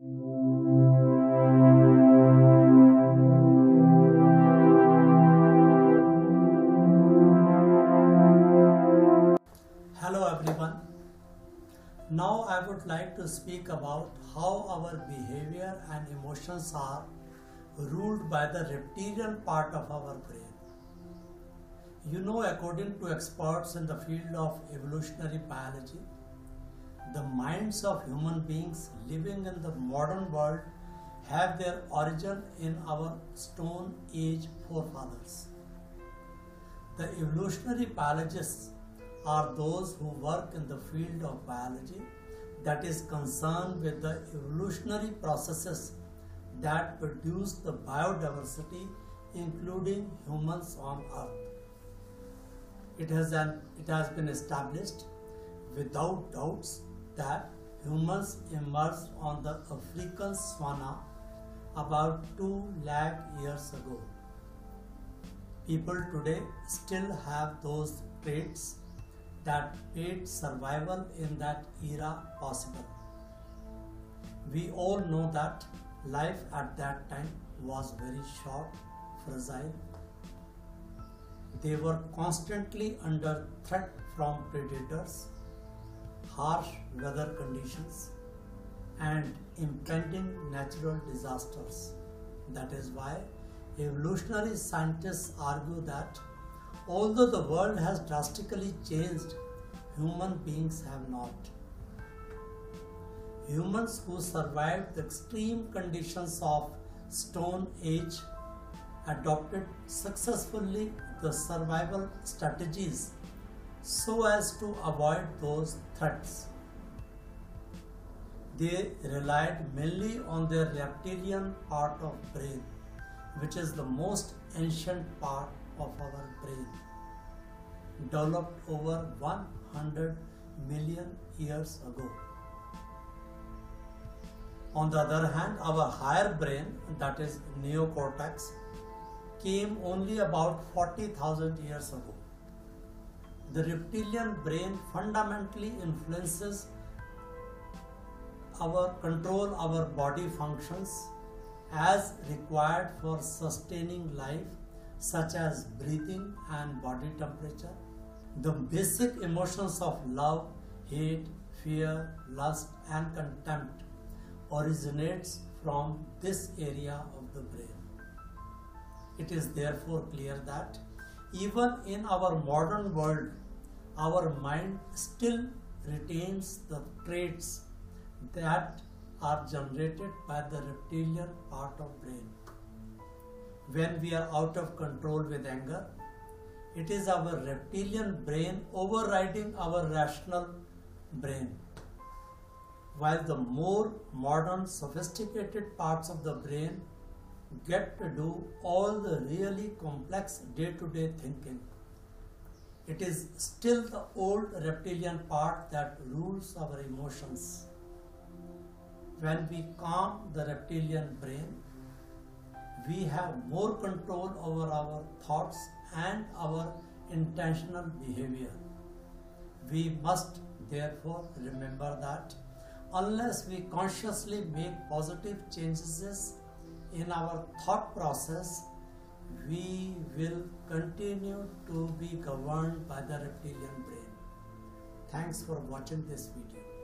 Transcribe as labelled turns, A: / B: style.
A: Hello everyone. Now I would like to speak about how our behavior and emotions are ruled by the reptilian part of our brain. You know, according to experts in the field of evolutionary biology, the minds of human beings living in the modern world have their origin in our Stone Age forefathers. The evolutionary biologists are those who work in the field of biology that is concerned with the evolutionary processes that produce the biodiversity including humans on earth. It has, an, it has been established without doubts that humans emerged on the African savanna about 2 lakh years ago. People today still have those traits that made survival in that era possible. We all know that life at that time was very short, fragile. They were constantly under threat from predators, harsh weather conditions, and impending natural disasters. That is why evolutionary scientists argue that although the world has drastically changed, human beings have not. Humans who survived the extreme conditions of Stone Age adopted successfully the survival strategies so as to avoid those threats. They relied mainly on their reptilian part of brain, which is the most ancient part of our brain, developed over 100 million years ago. On the other hand, our higher brain, that is neocortex, came only about 40,000 years ago. The reptilian brain fundamentally influences our control our body functions as required for sustaining life such as breathing and body temperature. The basic emotions of love, hate, fear, lust and contempt originates from this area of the brain. It is therefore clear that even in our modern world, our mind still retains the traits that are generated by the reptilian part of brain. When we are out of control with anger, it is our reptilian brain overriding our rational brain. While the more modern sophisticated parts of the brain get to do all the really complex day-to-day thinking. It is still the old reptilian part that rules our emotions. When we calm the reptilian brain, we have more control over our thoughts and our intentional behavior. We must therefore remember that unless we consciously make positive changes in our thought process, we will continue to be governed by the reptilian brain. Thanks for watching this video.